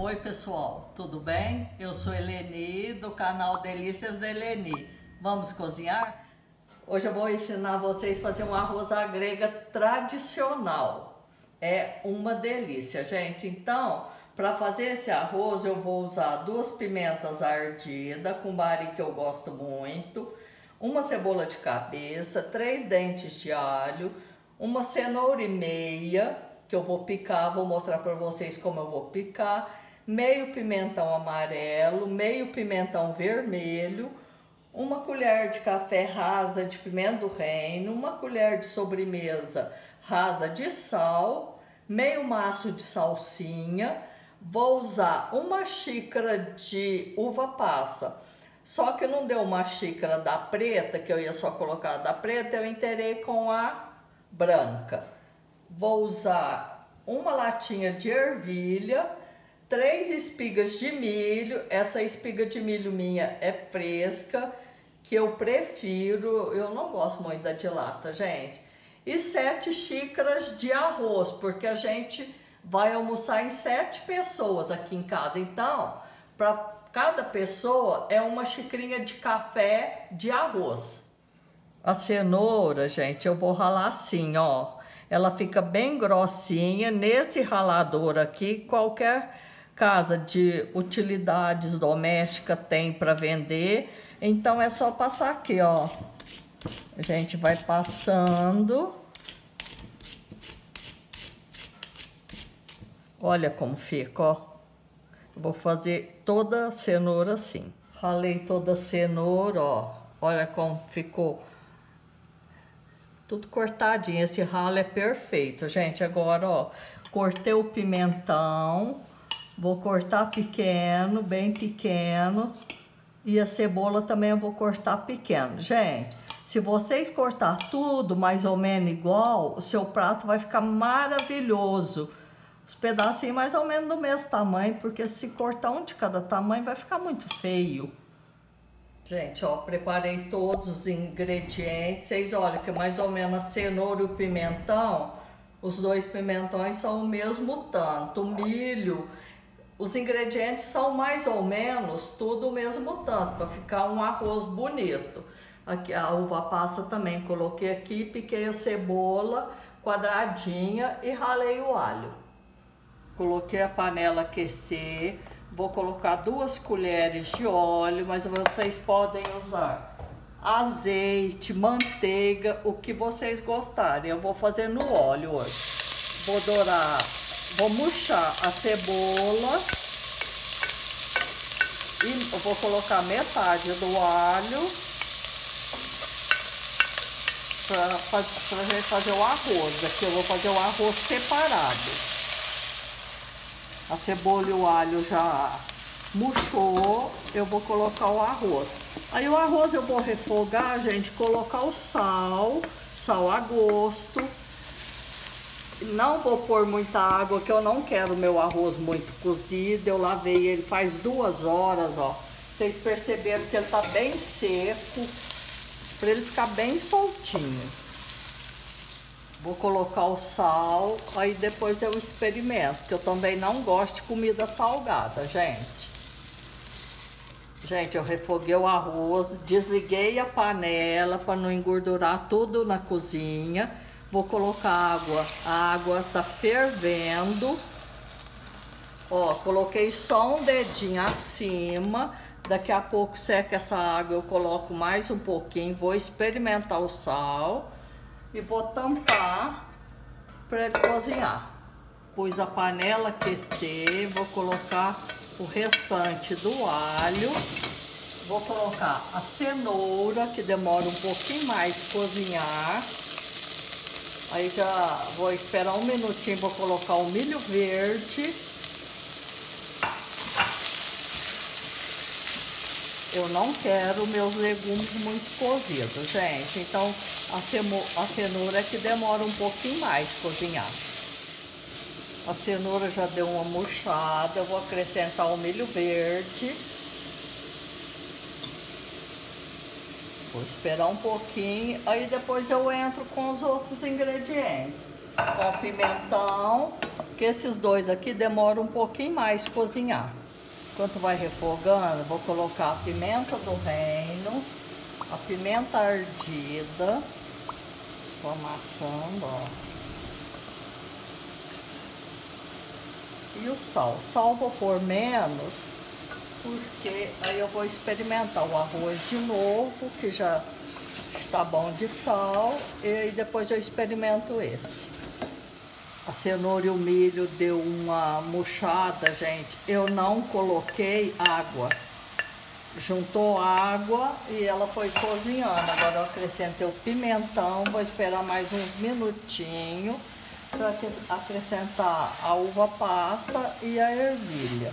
Oi pessoal, tudo bem? Eu sou Eleni do canal Delícias da Eleni. Vamos cozinhar? Hoje eu vou ensinar vocês a fazer um arroz à grega tradicional. É uma delícia, gente. Então, para fazer esse arroz eu vou usar duas pimentas ardidas com bari que eu gosto muito, uma cebola de cabeça, três dentes de alho, uma cenoura e meia, que eu vou picar, vou mostrar para vocês como eu vou picar, meio pimentão amarelo, meio pimentão vermelho, uma colher de café rasa de pimenta do reino, uma colher de sobremesa rasa de sal, meio maço de salsinha, vou usar uma xícara de uva passa, só que não deu uma xícara da preta, que eu ia só colocar da preta, eu inteirei com a branca. Vou usar uma latinha de ervilha, três espigas de milho, essa espiga de milho minha é fresca, que eu prefiro, eu não gosto muito da de lata, gente. E sete xícaras de arroz, porque a gente vai almoçar em sete pessoas aqui em casa. Então, para cada pessoa é uma xicrinha de café de arroz. A cenoura, gente, eu vou ralar assim, ó. Ela fica bem grossinha. Nesse ralador aqui, qualquer casa de utilidades domésticas tem para vender. Então, é só passar aqui, ó. A gente vai passando. Olha como fica, ó. Vou fazer toda a cenoura assim. Ralei toda a cenoura, ó. Olha como ficou. Tudo cortadinho. Esse ralo é perfeito, gente. Agora, ó, cortei o pimentão. Vou cortar pequeno, bem pequeno. E a cebola também eu vou cortar pequeno. Gente, se vocês cortar tudo mais ou menos igual, o seu prato vai ficar maravilhoso. Os pedacinhos mais ou menos do mesmo tamanho, porque se cortar um de cada tamanho vai ficar muito feio. Gente, ó, preparei todos os ingredientes. Vocês olham que mais ou menos a cenoura e o pimentão, os dois pimentões são o mesmo tanto. O milho, os ingredientes são mais ou menos tudo o mesmo tanto, para ficar um arroz bonito. Aqui a uva passa também, coloquei aqui, piquei a cebola quadradinha e ralei o alho. Coloquei a panela aquecer, vou colocar duas colheres de óleo, mas vocês podem usar azeite, manteiga, o que vocês gostarem. Eu vou fazer no óleo hoje. Vou dourar, vou murchar a cebola e vou colocar metade do alho para gente fazer o arroz. Aqui eu vou fazer o arroz separado. A cebola e o alho já murchou, eu vou colocar o arroz. Aí o arroz eu vou refogar, gente, colocar o sal, sal a gosto. Não vou pôr muita água, que eu não quero meu arroz muito cozido. Eu lavei ele faz duas horas, ó. Vocês perceberam que ele tá bem seco, para ele ficar bem soltinho. Vou colocar o sal, aí depois eu experimento, que eu também não gosto de comida salgada, gente. Gente, eu refoguei o arroz, desliguei a panela para não engordurar tudo na cozinha. Vou colocar água, a água está fervendo. Ó, coloquei só um dedinho acima. Daqui a pouco seca essa água, eu coloco mais um pouquinho, vou experimentar o sal e vou tampar para ele cozinhar. Pus a panela aquecer, vou colocar o restante do alho, vou colocar a cenoura, que demora um pouquinho mais cozinhar. Aí já vou esperar um minutinho, vou colocar o milho verde. Eu não quero meus legumes muito cozidos, gente. Então, a, a cenoura é que demora um pouquinho mais cozinhar. A cenoura já deu uma murchada, eu vou acrescentar o milho verde. Vou esperar um pouquinho, aí depois eu entro com os outros ingredientes. Com pimentão, Porque esses dois aqui demoram um pouquinho mais cozinhar. Enquanto vai refogando, vou colocar a pimenta do reino, a pimenta ardida, vou amassando, ó. E o sal. O sal vou pôr menos, porque aí eu vou experimentar o arroz de novo, que já está bom de sal, e depois eu experimento esse. A cenoura e o milho deu uma murchada, gente. Eu não coloquei água. Juntou água e ela foi cozinhando. Agora eu acrescentei o pimentão, vou esperar mais uns minutinhos para acrescentar a uva passa e a ervilha.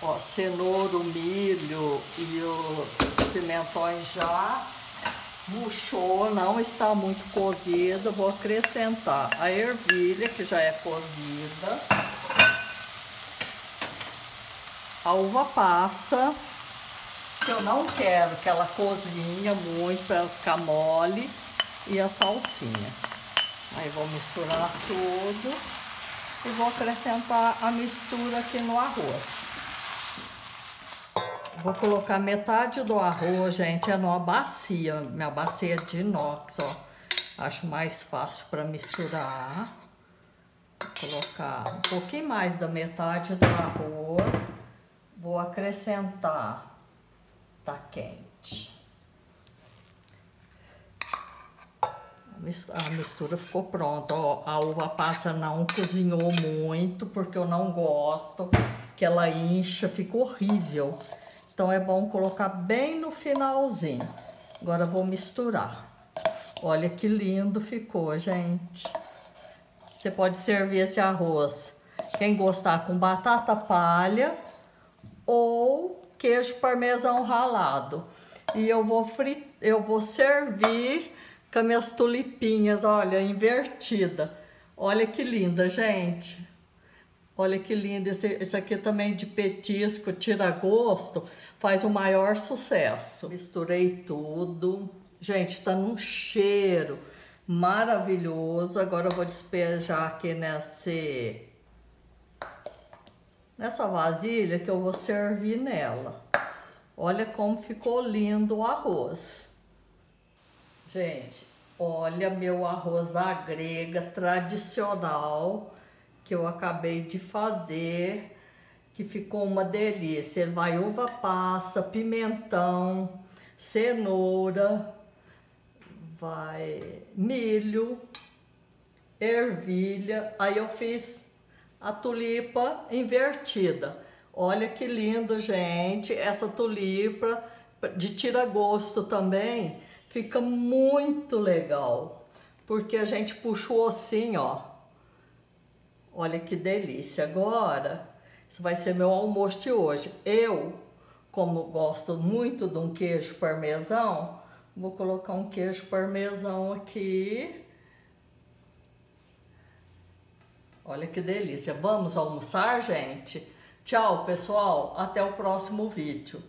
Ó, cenoura, o milho e os pimentões já murchou, não está muito cozida. Vou acrescentar a ervilha, que já é cozida. A uva passa, que eu não quero que ela cozinha muito para ficar mole. E a salsinha. Aí vou misturar tudo e vou acrescentar a mistura aqui no arroz. Vou colocar metade do arroz, gente, é numa bacia. Minha bacia é de inox, ó. Acho mais fácil para misturar. Vou colocar um pouquinho mais da metade do arroz. Vou acrescentar. Tá quente. A mistura ficou pronta. Ó, a uva passa não cozinhou muito, porque eu não gosto que ela incha, fica horrível. Então é bom colocar bem no finalzinho. Agora vou misturar. Olha que lindo ficou, gente. Você pode servir esse arroz, quem gostar, com batata palha ou queijo parmesão ralado. E eu vou, frit... eu vou servir com as minhas tulipinhas, olha, invertida. Olha que linda, gente. Olha que lindo. Esse, esse aqui também de petisco, tira gosto faz o maior sucesso. Misturei tudo. Gente, tá num cheiro maravilhoso. Agora eu vou despejar aqui nesse, nessa vasilha que eu vou servir nela. Olha como ficou lindo o arroz. Gente, olha meu arroz à grega tradicional que eu acabei de fazer que ficou uma delícia. Ele vai uva passa, pimentão, cenoura, vai milho, ervilha. Aí eu fiz a tulipa invertida. Olha que lindo, gente. Essa tulipa de tira-gosto também fica muito legal. Porque a gente puxou assim, ó. Olha que delícia. Agora isso vai ser meu almoço de hoje. Eu, como gosto muito de um queijo parmesão, vou colocar um queijo parmesão aqui. Olha que delícia. Vamos almoçar, gente? Tchau, pessoal. Até o próximo vídeo.